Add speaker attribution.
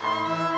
Speaker 1: Bye.